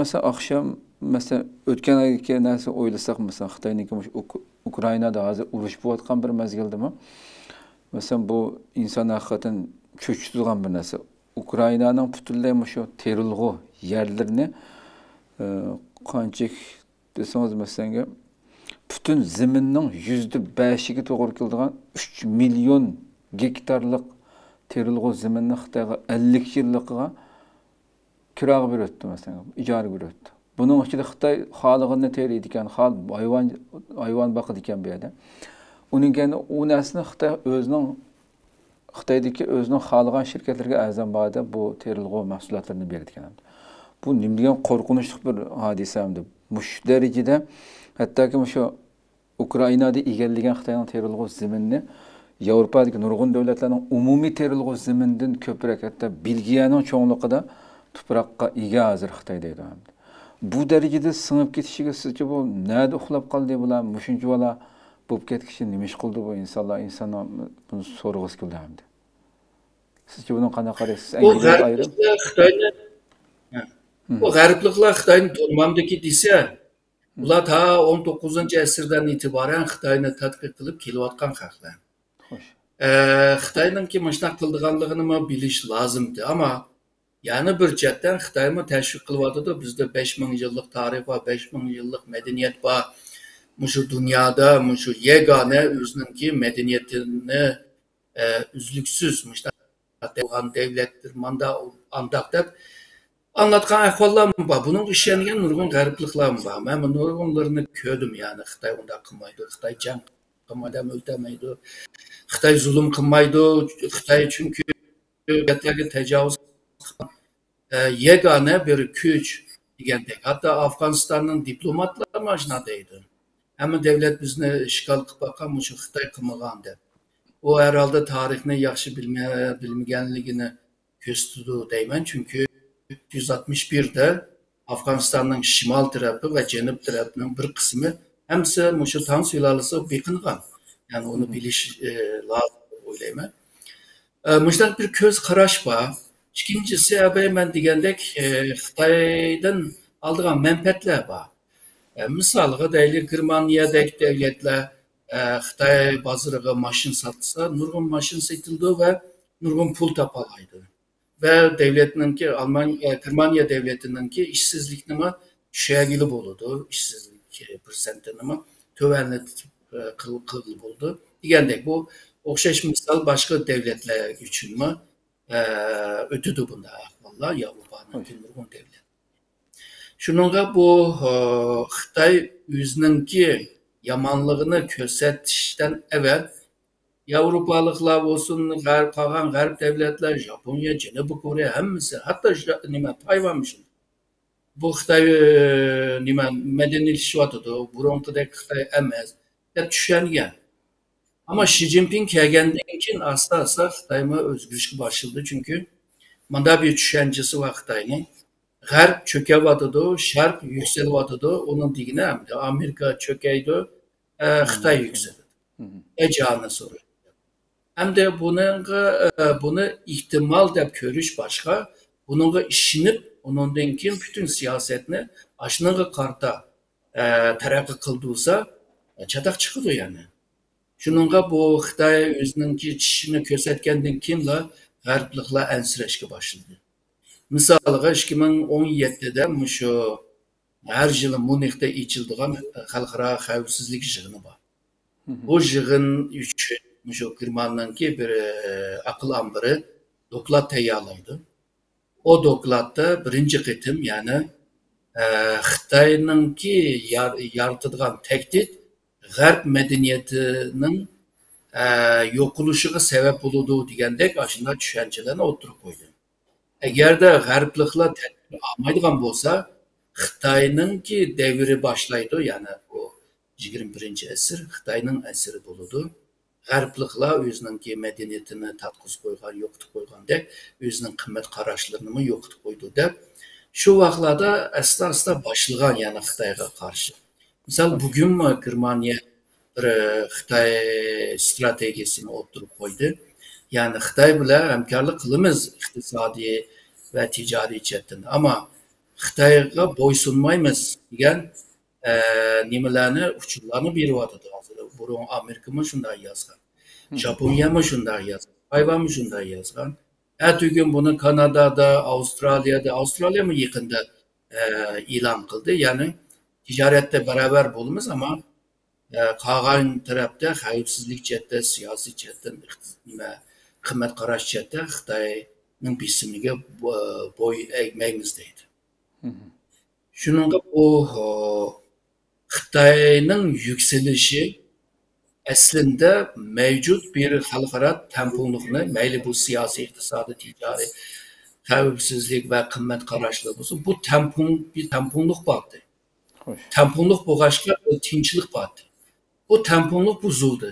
masalan oqshom masalan o'tgan oyga narsa o'ylasak masalan xitoyniki ukrainada hozir urush bo'layotgan bir mazgildami masalan bu inson haqiqatdan cho'chitadigan bir narsa. Ukrainaning butunlay shu terilg'u yerlarini e, qanchak desangiz masalanga butun zaminning yuzda beshiga to'g'ri keladigan uch million gektarlik terilg'u zaminni xitoyga ellik yilliqiga kiraga beribdi masalan ijaraga beribdi buning ichida xitoy xolig'ini teriydi ekan hayvon hayvon boqadi ekan bu yerda uning keyin u narsani xitoy o'zining xitoydagi o'zining xohlagan shirkatlarga arzon bahada bu terilg'u mahsulotlarni berdi ekan bu nima degan qo'rqinchli bir hodisa shu darajada hattoki shu ukrainada egallagan xitoyning terilg'u zaminni yevropadagi nurg'un davlatlarning umumiy terilg'u zamindan ko'proq hatto belgiyaning cho'ngliqida tuproqqa ega hozir xitoy deydi bu darajada singib ketishiga sizcha bu nada uxlab qoldi bular mushuncha bola bo'lib ketkishi nima ish qildi bu insonlar insonni buni so'rag'isi keldi hamdi. Sizcha buni qanday qaraysiz? Xitoyni bu g'arbliklar xitoyni to'lmamdiki desa ular ta o'n to'qqizinchi asrdan e'tiboran xitoyni tadqiq qilib kelayotgan xalqlar. Xitoyninki mana shunaqa qildiganligini bilish lozimdi ammo Yani bir xitoymi tashviq qilyotidi bizda besh ming yillik tarix besh ming yillik madaniyat bor shu dunyoda shu yagona o'zininki madaniyatini e, uzluksiz bo'lgan davlatdir manda andoq deb anlatgan ahvollar bor buning ishongan nurg'un g'arbliklar bor man bu nurg'unlarini ko'rdim ya'ni xitoy undoq qilmaydi xitoy jang qilmaydi o'ltamaydi xitoy zulm qilmaydi xitoy chunki tajovuz e, yegane bir güç degandek hatto afg'onistonning diplomatlari mana shunaqa deydi hamma davlat bizni ishg'ol qilib boqqan shu xitoy qilmagan deb u herhalde tarixni yaxshi bilmaganligini ko'rsatdi deyman chunki yuz oltmish birda afg'onistonning shimol tarafi va janub tarafining bir qismi hammasi shu tang sulolasi biqingan ya'ni uni bilish e, lozim deb o'ylayman e, bir ko'z qarash bor İkincisi ben degandek e, Xitoydan aldığan menfaatlar bor. E, misalga deylik Germaniyadagi davlatlar e, Xitoy bozoriga mashin sotsa, nurg'un mashin sotildi va nurg'un pul topalaydi. Va davlatninki Almaniya Germaniya davlatininki ishsizlik nima tushagili bo'ladi, ishsizlik persenti nima tovanlatib qilib bo'ldi. Degandek bu o'xshash misol boshqa davlatlar uchunmi ötüdü bunda ahvallar Avrupa'nın nurgun devlet. Şununla bu Xitay yüzününki yamanlığını kösetişten evvel Avrupalıklar olsun, garip kalan garip devletler, Japonya, Cenubi Kore, hemmisi, hatta nime Tayvanmışım. Bu Xitay nime medeniyleşiyordu, Burontu'daki Xitay emez. Hep düşengen. Ama Xi Jinping kelgenden keyin asta asta Xitoyga o'zgarishga boshildi chunki manda bir tushancasi bor Xitoyning g'arb cho'kayotidi sharq yukselyotidi uni degini hamda amerika cho'kaydi e, xitoy yuksaladi ejoni so'raydi hamda bunga e, buni ehtimol deb ko'rish boshqa bunga ishonib undan keyin butun siyosatni shunaqa qarta e, chatoq chiqadi yani. Şununla bu Xitay özününki çişini körsətkəndən kimlə qərbliklər ənsirəşkə başladı. Misalға 2017-də şu her yıl Munih'te içildiğin xalqara xavfsizlik yığını var. Bu yığın üçün şu Kırman'ınki bir e, akıl ambırı doklat tayarlaydı. O doklatda birinci qitim yani e, Xitay'ınki yar, yaratıdığan tehdit g'arb madaniyatining yo'qilishiga sabab bo'ludi degandek shunday tushunchalarni o'tirib qo'ydi. Agarda g'arbliklar tadbir olmaydigan bo'lsa xitoyninki davri boshlaydi ya'ni u yigirma birinchi asr xitoyning asri bo'ladi g'arbliklar o'zininki madaniyatini tadqiz qo'ygan yo'qitib qo'ygandek o'zining qimmat qarashlarini yo'qitib qo'ydi deb shu vaqtlarda asta asta boshlagan ya'ni xitoyga qarshi. Misal bugün Germaniya Xitoy strategiyasini o'tirib qo'ydi. Ya'ni Xitoy bilan hamkorlik qilamiz iqtisodiy va tijoriy jihatdan. Ammo xitoyga bo'ysunmaymiz degan nimalarni uchurlarni beryotidi hozir burun amerikami shunday yozgan yaponiyami shunday yozgan tayvanmi shunday yozgan ertugün buni kanadada avstraliyada avstraliyami yaqinda e'lon qildi ya'ni tijoratda barobar bo'lamiz ammo қалған tərəfdə xeyirsizlik cəhətdə, siyasi cəhətdən, nimə qiymet qaraş cəhətdə Xitayın bisimliyə e, boy e, əyməyimiz deydi. Şununla bu Xitayının yükselişi əslində mövcud bir xalqara təmpunluğunu, məyli bu siyasi, iqtisadi, ticari təvəbbüsüzlük və qiymet qaraşlığı olsun. Bu təmpun bir təmpunluq vardı. Təmpunluq boğaşqa tinçlik vardı. Bu tamponlik buzildi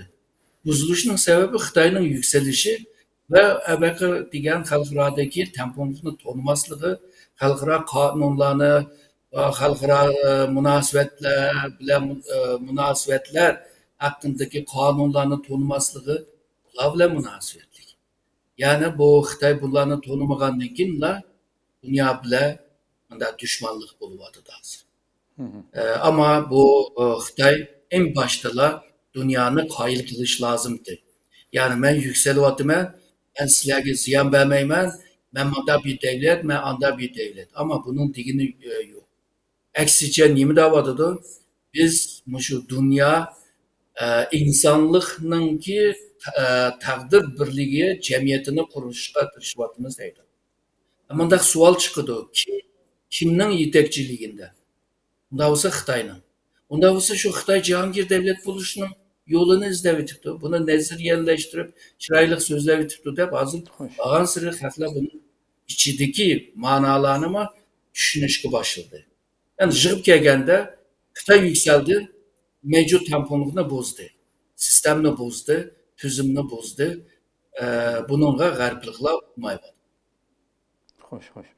buzilishning sababi xitoyning yuksalishi va abaqa degan xalqarodagi tamponlikni to'nmasligi xalqaro qonunlarni xalqaro munosabatlar bilan munosabatlar haqidagi qonunlarni to'nimasligi bular bilan munosabatli ya'ni bu xitoy bularni to'nimagandan keyinla dunyo bilan bunday dushmanlik bo'lyapti hozir ammo bu xitoy eng boshdalar dunyoni qoyil qilish lozimdi ya'ni man yukselyaptiman man sizlarga ziyon bermayman man manda bir davlat man anda bir davlat ammo buning degani yo'q Aksice nima deyapti biz shu dunyo insonlikninki taqdir birligi jamiyatini qurishga tirishyapmiz deydi bundaq savol chiqadi kimning yetakchiligida unda bo'lsa Ondan sonra şu Xitay Cihangir Devlet Buluşunun yolunu izləvi tutdu. Bunu nəzir yerləşdirib şiraylıq sözləri tutdu da bazı ağan sırrı xəflə bunun içidəki manalarını düşünüşə başladı. Yəni yığıb gəlgəndə Xitay yüksəldi, mevcut tamponluğunu bozdu. Sistemini bozdu, tüzümünü bozdu. E, bununla qərbliqlər olmayıb. Xoş, xoş.